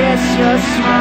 it's just my